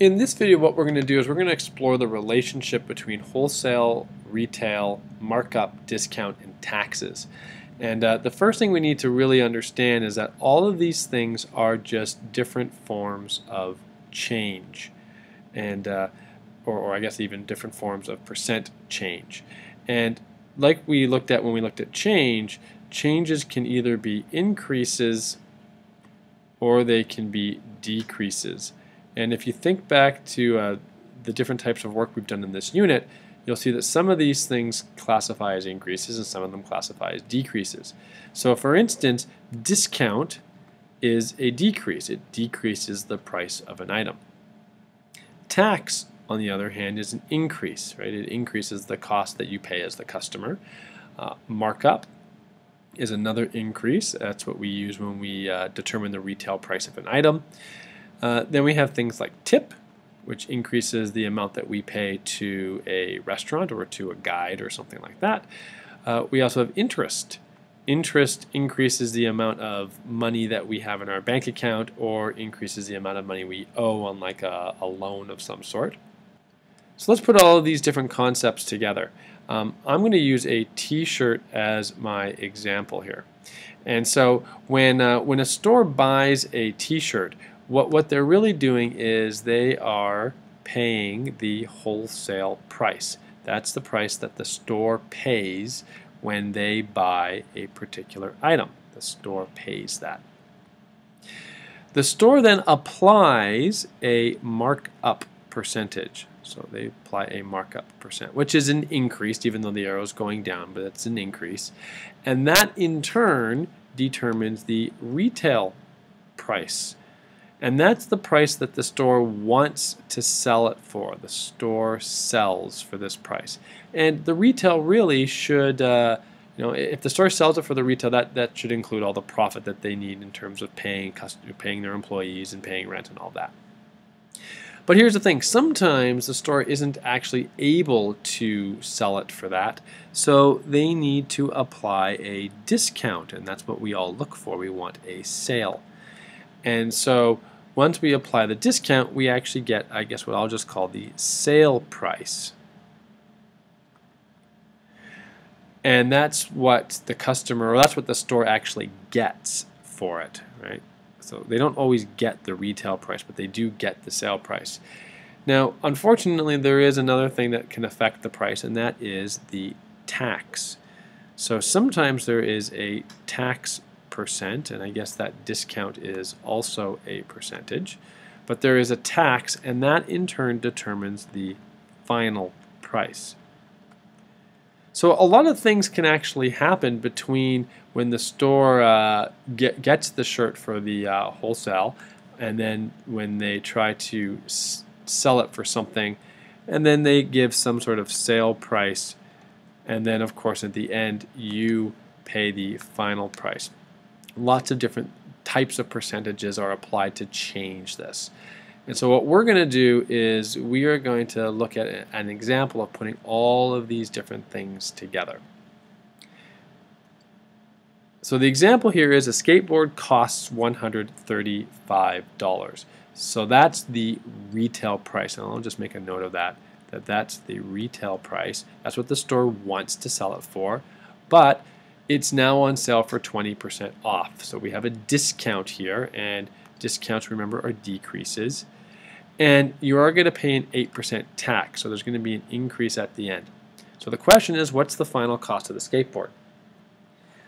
In this video what we're going to do is we're going to explore the relationship between wholesale, retail, markup, discount, and taxes. And uh, the first thing we need to really understand is that all of these things are just different forms of change. And uh, or, or I guess even different forms of percent change. And like we looked at when we looked at change, changes can either be increases or they can be decreases. And if you think back to uh, the different types of work we've done in this unit, you'll see that some of these things classify as increases and some of them classify as decreases. So for instance, discount is a decrease. It decreases the price of an item. Tax, on the other hand, is an increase, right? It increases the cost that you pay as the customer. Uh, markup is another increase. That's what we use when we uh, determine the retail price of an item. Uh, then we have things like tip, which increases the amount that we pay to a restaurant or to a guide or something like that. Uh, we also have interest. Interest increases the amount of money that we have in our bank account or increases the amount of money we owe on like a, a loan of some sort. So let's put all of these different concepts together. Um, I'm going to use a t-shirt as my example here. And so when, uh, when a store buys a t-shirt, what, what they're really doing is they are paying the wholesale price. That's the price that the store pays when they buy a particular item. The store pays that. The store then applies a markup percentage. So they apply a markup percent, which is an increase, even though the arrow is going down, but it's an increase. And that in turn determines the retail price and that's the price that the store wants to sell it for. The store sells for this price. And the retail really should, uh, you know, if the store sells it for the retail, that, that should include all the profit that they need in terms of paying, paying their employees and paying rent and all that. But here's the thing, sometimes the store isn't actually able to sell it for that, so they need to apply a discount, and that's what we all look for. We want a sale. And so once we apply the discount, we actually get, I guess, what I'll just call the sale price. And that's what the customer, or that's what the store actually gets for it, right? So they don't always get the retail price, but they do get the sale price. Now, unfortunately, there is another thing that can affect the price, and that is the tax. So sometimes there is a tax percent and I guess that discount is also a percentage but there is a tax and that in turn determines the final price. So a lot of things can actually happen between when the store uh, get, gets the shirt for the uh, wholesale and then when they try to sell it for something and then they give some sort of sale price and then of course at the end you pay the final price lots of different types of percentages are applied to change this. And so what we're going to do is we are going to look at an example of putting all of these different things together. So the example here is a skateboard costs $135. So that's the retail price. And I'll just make a note of that, that that's the retail price. That's what the store wants to sell it for. But it's now on sale for 20% off. So we have a discount here, and discounts, remember, are decreases. And you are going to pay an 8% tax, so there's going to be an increase at the end. So the question is, what's the final cost of the skateboard?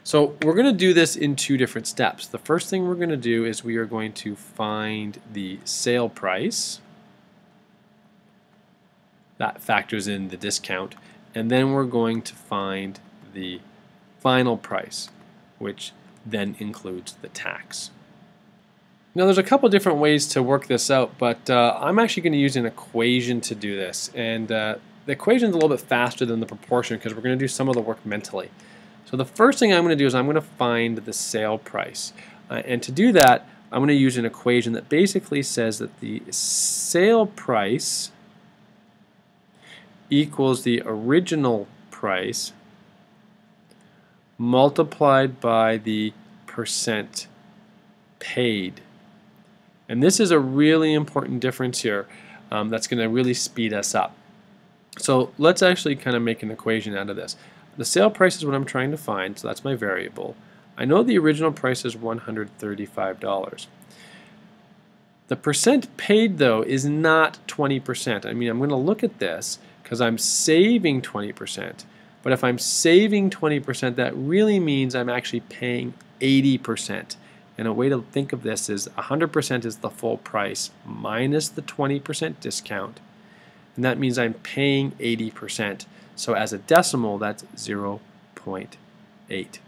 So we're going to do this in two different steps. The first thing we're going to do is we are going to find the sale price. That factors in the discount. And then we're going to find the final price, which then includes the tax. Now there's a couple different ways to work this out, but uh, I'm actually going to use an equation to do this. And uh, the equation is a little bit faster than the proportion because we're going to do some of the work mentally. So the first thing I'm going to do is I'm going to find the sale price. Uh, and to do that, I'm going to use an equation that basically says that the sale price equals the original price multiplied by the percent paid. And this is a really important difference here. um, that's going to really speed us up. So let's actually kind of make an equation out of this. The sale price is what I'm trying to find, so that's my variable. I know the original price is $135. The percent paid, though, is not 20%. I mean, I'm going to look at this because I'm saving 20%. But if I'm saving 20%, that really means I'm actually paying 80%. And a way to think of this is 100% is the full price minus the 20% discount. And that means I'm paying 80%. So as a decimal, that's 0.8.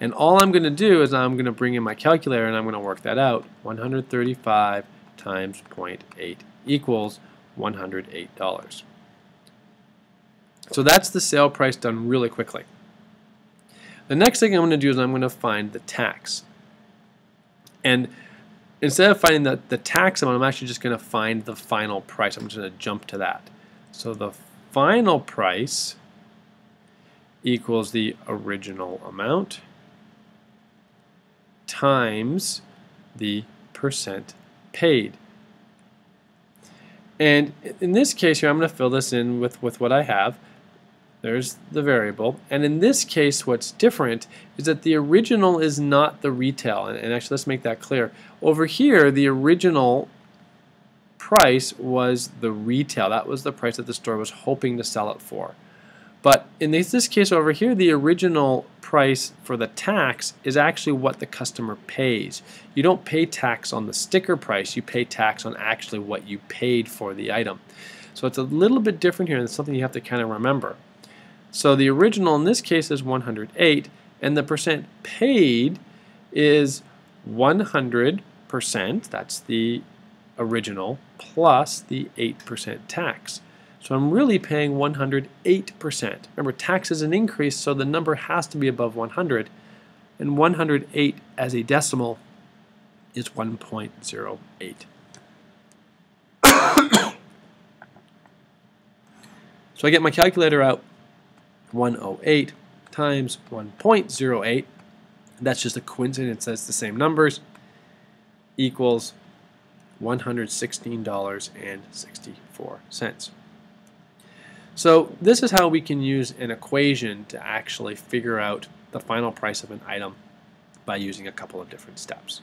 And all I'm going to do is I'm going to bring in my calculator and I'm going to work that out. 135 times 0.8 equals $108. So that's the sale price done really quickly. The next thing I'm going to do is I'm going to find the tax. And instead of finding the, the tax amount, I'm actually just going to find the final price. I'm just going to jump to that. So the final price equals the original amount times the percent paid. And in this case here, I'm going to fill this in with, with what I have. There's the variable. And in this case, what's different is that the original is not the retail. And, and actually, let's make that clear. Over here, the original price was the retail. That was the price that the store was hoping to sell it for. But in this, this case over here, the original price for the tax is actually what the customer pays. You don't pay tax on the sticker price, you pay tax on actually what you paid for the item. So it's a little bit different here and it's something you have to kind of remember. So the original in this case is 108 and the percent paid is 100%, that's the original, plus the 8% tax. So I'm really paying 108%. Remember, tax is an increase, so the number has to be above 100. And 108 as a decimal is 1.08. so I get my calculator out, 108 times 1.08. That's just a coincidence that's the same numbers, equals $116.64. So this is how we can use an equation to actually figure out the final price of an item by using a couple of different steps.